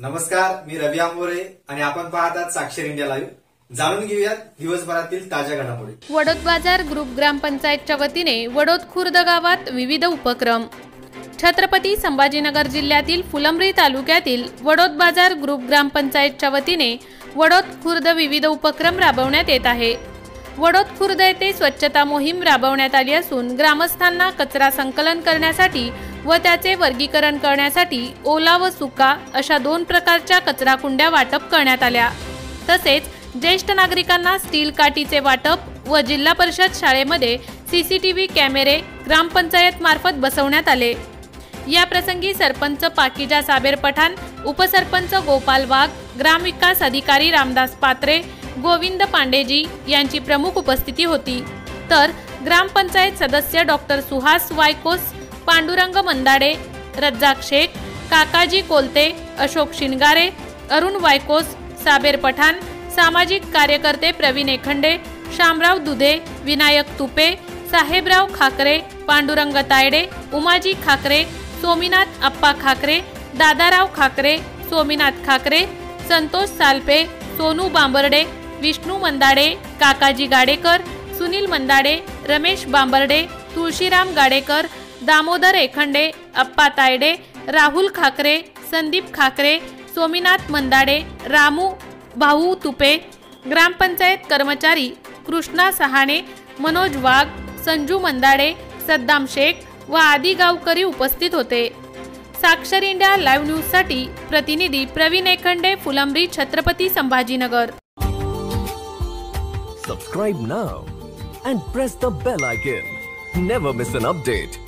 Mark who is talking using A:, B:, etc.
A: नमस्कार मी रवी आंबोरे आणि आपण पाहतात साक्षर इंडिया लाईव्ह. जाणून घेऊयात दिवसभरातील ताज्या घडामोडी.
B: वडोद बाजार ग्रुप ग्रामपंचायतच्या वतीने वडोद खुर्द गावात विविध उपक्रम. छत्रपती संभाजीनगर जिल्ह्यातील फुलंब्री तालुक्यातील वडोद बाजार ग्रुप ग्रामपंचायतच्या वतीने वडोद खुर्द विविध उपक्रम राबवण्यात येत आहे. वडोद खुर्द येथे स्वच्छता मोहीम राबवण्यात आली असून ग्रामस्थांना कचरा संकलन करण्यासाठी व त्याचे वर्गीकरण करण्यासाठी ओला व सुका अशा दोन प्रकारच्या कचरा कुंड्या वाटप करण्यात आल्या. तसेच ज्येष्ठ नागरिकांना स्टील काठीचे वाटप व जिल्हा परिषद शाळेमध्ये सी सी टी व्ही कॅमेरे ग्रामपंचायत मार्फत बसवण्यात आले. या प्रसंगी सरपंच पाकिजा साबेर पठाण उपसरपंच गोपाल वाघ ग्रामविकास अधिकारी रामदास पात्रे गोविंद पांडेजी यांची प्रमुख उपस्थिती होती. तर ग्रामपंचायत सदस्य डॉक्टर सुहास वायकोस पांडुरंग मंदाडे रज्जाक शेख काकाजी कोलते अशोक शिनगारे अरुण वायकोस साबेर पठाण सामाजिक कार्यकर्ते प्रवीण एखंडे शामराव दुधे विनायक तुपे साहेबराव खाकरे पांडुरंग तायडे उमाजी खाकरे सोमीनाथ अप्पा खाकरे दादाराव खाकरे सोमीनाथ खाकरे संतोष सालपे सोनू बांबर्डे विष्णू मंदाडे काकाजी गाडेकर सुनील मंदाडे रमेश बांबर्डे तुळशीराम गाडेकर दामोदर एखंडे अप्पा तायडे राहुल खाकरे संदीप खाकरे सोमीनाथ मंदाडे रामू भाऊ तुपे ग्रामपंचायत कर्मचारी कृष्णा सहाणे मनोज वाघ संजू मंदाडे सद्दाम शेख व आदी गावकरी उपस्थित होते. साक्षर इंडिया लाईव्ह न्यूजसाठी प्रतिनिधी Praveen Ekhande Phulambri Chhatrapati Sambhajinagar.
C: Subscribe now and press the bell icon never miss an update